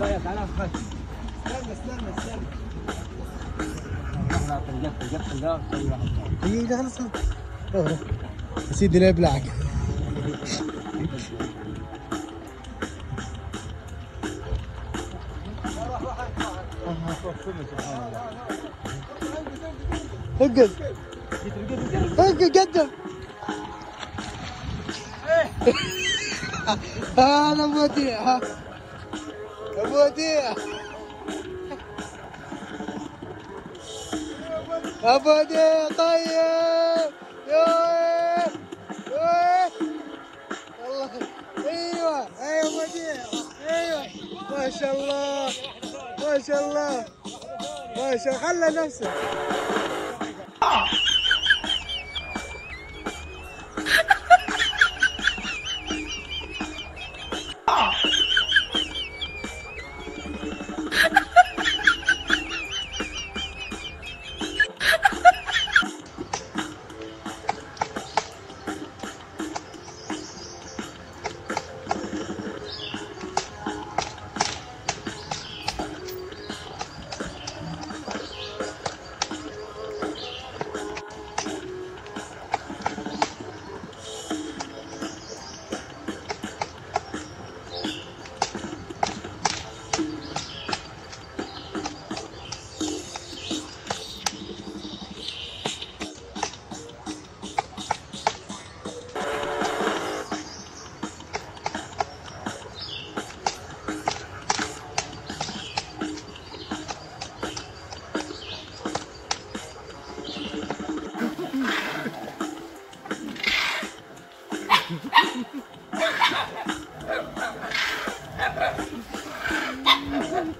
يا تعالى خش استنى استنى. دقيقة خلاص خلاص. يا سيدي لا يبلعك. اقعد اقعد قدم أنا ابو وديع ابو وديع ابو وديع طيب يوه الله أيوه أيوه أيوه ما شاء الله ما شاء الله ما شاء الله خلى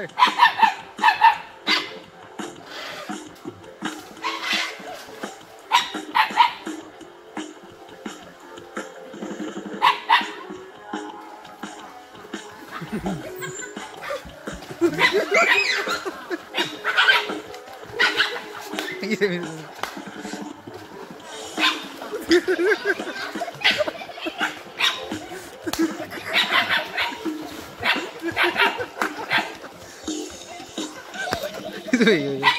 빨리. 이재민 对对对。